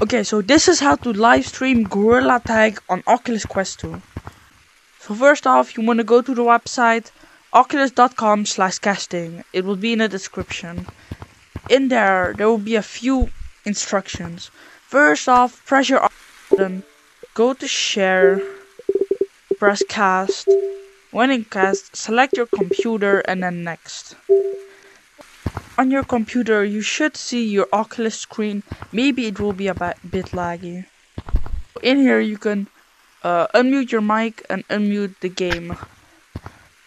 Okay, so this is how to live stream Gorilla Tag on Oculus Quest 2. So first off, you want to go to the website oculus.com slash casting. It will be in the description. In there, there will be a few instructions. First off, press your button, go to share, press cast. When in cast, select your computer and then next on your computer you should see your Oculus screen. Maybe it will be a bit laggy. In here you can uh, unmute your mic and unmute the game.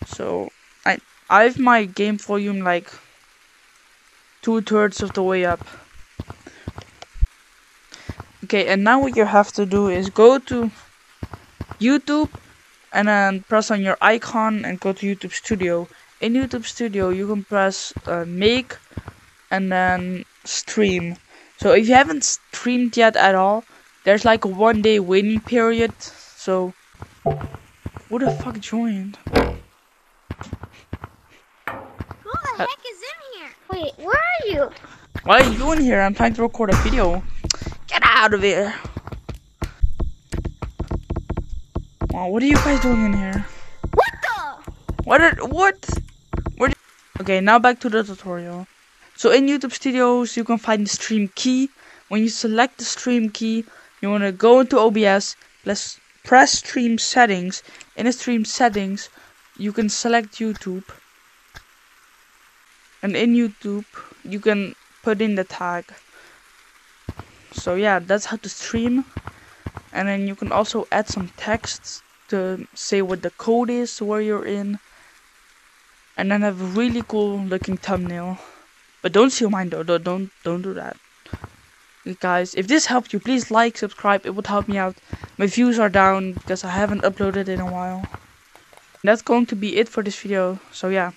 So I I have my game volume like two thirds of the way up. Okay, and now what you have to do is go to YouTube and then press on your icon and go to YouTube Studio in YouTube Studio you can press uh, make and then stream. So if you haven't streamed yet at all, there's like a one day waiting period. So who the fuck joined? Who the heck is in here? Wait, where are you? Why are you doing here? I'm trying to record a video. Get out of here. What are you guys doing in here? What the? What? Are, what? Okay, now back to the tutorial. So in YouTube Studios, you can find the stream key. When you select the stream key, you want to go into OBS, press, press stream settings. In the stream settings, you can select YouTube. And in YouTube, you can put in the tag. So yeah, that's how to stream. And then you can also add some text to say what the code is where you're in and then have a really cool looking thumbnail. But don't steal mine though, don't don't do that. Guys, if this helped you, please like, subscribe, it would help me out. My views are down because I haven't uploaded in a while. That's going to be it for this video, so yeah.